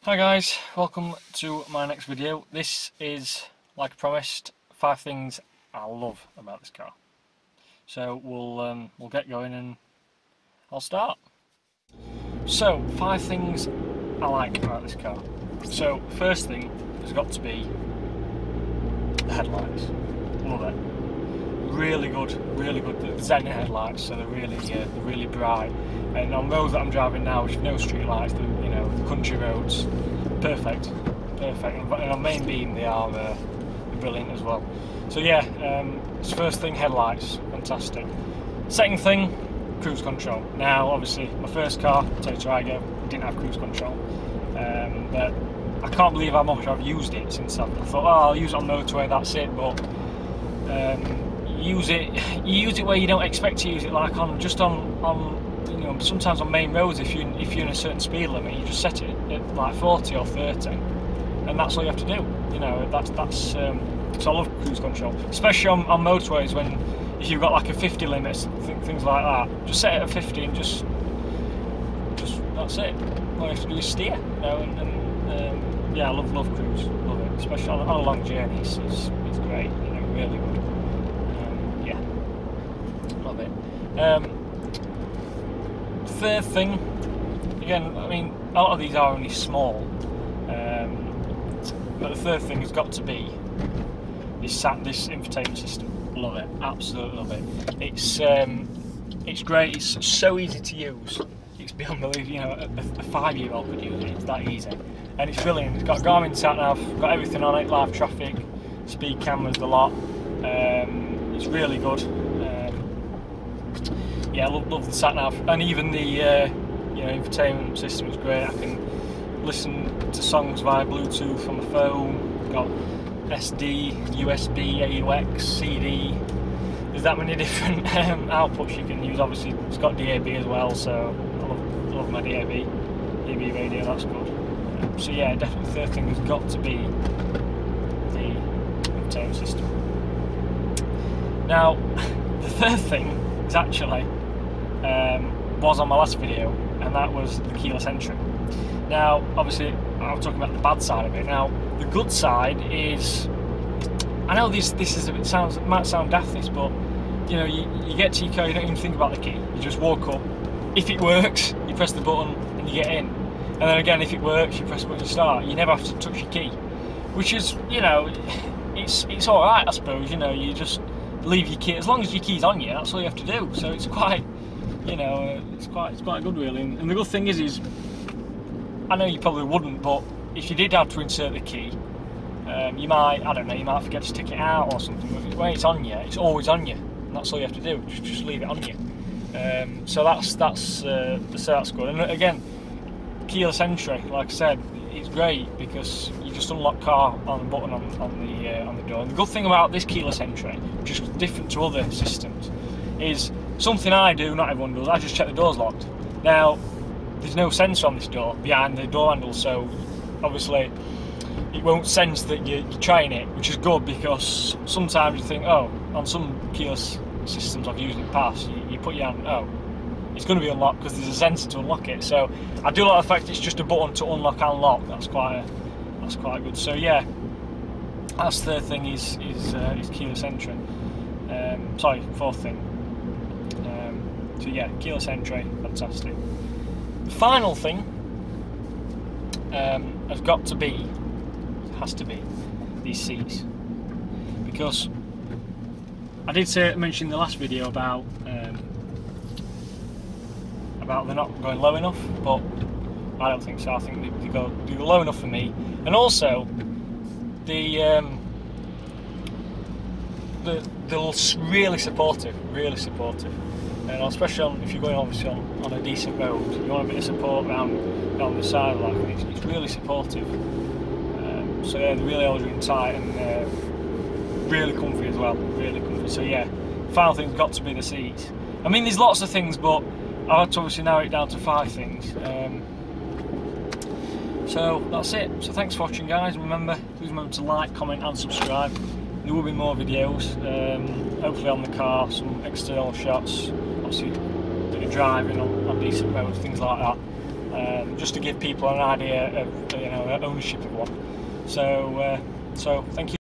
Hi guys, welcome to my next video. This is, like promised, five things I love about this car. So we'll um, we'll get going and I'll start. So five things I like about this car. So first thing has got to be the headlights. Love it. Really good, really good. The Xenon headlights, so they're really uh, they're really bright. And on roads that I'm driving now, which no street lights, the, you know, the country roads, perfect, perfect. And on main beam, they are uh, brilliant as well. So yeah, um, first thing, headlights, fantastic. Second thing, cruise control. Now, obviously, my first car, Toyota Aygo, didn't have cruise control, um, but I can't believe how much I've used it since I've, I thought, oh, I'll use it on motorway, that's it. But um, use it, you use it where you don't expect to use it, like on just on on you know sometimes on main roads if you if you're in a certain speed limit, you just set it at like 40 or 30, and that's all you have to do. You know, that's that's. Um, so I love cruise control, especially on, on motorways when if you've got like a 50 limit, th things like that. Just set it at 50 and just just that's it. All you have to do is steer. You know, and, and um, yeah, I love love cruise, love it, especially on, on a long journey. It's, it's, it's great, you know, really good. Um, yeah, love it. Um, third thing, again, I mean, a lot of these are only small, um, but the third thing has got to be this this infotainment system. Love it, absolutely love it. It's um, it's great. It's so easy to use. It's beyond belief. You know, a, a five-year-old could use it. It's that easy, and it's brilliant. It's got Garmin sat nav, got everything on it, live traffic, speed cameras, the lot. Um, it's really good. Yeah, love, love the sat nav, and even the uh, you know infotainment system is great. I can listen to songs via Bluetooth on my phone. Got SD, USB, AUX, CD. There's that many different um, outputs you can use. Obviously, it's got DAB as well, so I love, love my DAB. DAB radio, that's good. Um, so yeah, definitely third thing has got to be the infotainment system. Now, the third thing is actually um, was on my last video, and that was the keyless entry. Now, obviously, I'm talking about the bad side of it. Now, the good side is, I know this this is a bit sounds it might sound daft this, but you know, you, you get to your car, you don't even think about the key. You just walk up. If it works, you press the button and you get in. And then again, if it works, you press the button to start. You never have to touch your key, which is, you know, it's it's all right, I suppose. You know, you just leave your key as long as your key's on you. That's all you have to do. So it's quite, you know, it's quite it's quite good really. And the good thing is, is I know you probably wouldn't, but if you did have to insert the key, um, you might, I don't know, you might forget to stick it out or something. But when it's on you, it's always on you. And that's all you have to do. Just, just leave it on you. Um, so that's that's uh, so that's good. And again, keyless entry, like I said, it's great because you just unlock car on the button on, on the uh, on the door. And the good thing about this keyless entry, which is different to other systems, is something I do, not everyone does. I just check the door's locked. Now, there's no sensor on this door behind the door handle, so obviously it won't sense that you're, trying it, which is good because sometimes you think, oh, on some keyless systems I've used in the past, you, you put your hand, oh, it's going to be unlocked because there's a sensor to unlock it. So I do like the fact it's just a button to unlock and lock. That's quite a, that's quite good. So yeah, that's the third thing is is, uh, is keyless entry. Um, sorry, fourth thing. So yeah, keyless entry, fantastic. The final thing um, has got to be, has to be, these seats. Because I did say mention in the last video about um, about they're not going low enough, but I don't think so. I think they, they go they go low enough for me, and also the um, the they're really supportive, really supportive, and especially on, if you're going obviously on, on a decent road, you want a bit of support around down the side that. It's, it's really supportive. Um, so yeah, they're really holding tight and uh, really comfy as well. Really comfy. So yeah, final thing's got to be the seats. I mean, there's lots of things, but I've had to obviously narrow it down to five things. Um, so that's it. So thanks for watching, guys. Remember, please remember to like, comment, and subscribe. There will be more videos, um, hopefully on the car, some external shots, obviously a bit of driving on, on decent roads, things like that, um, just to give people an idea of you know ownership of one. So, uh, so thank you.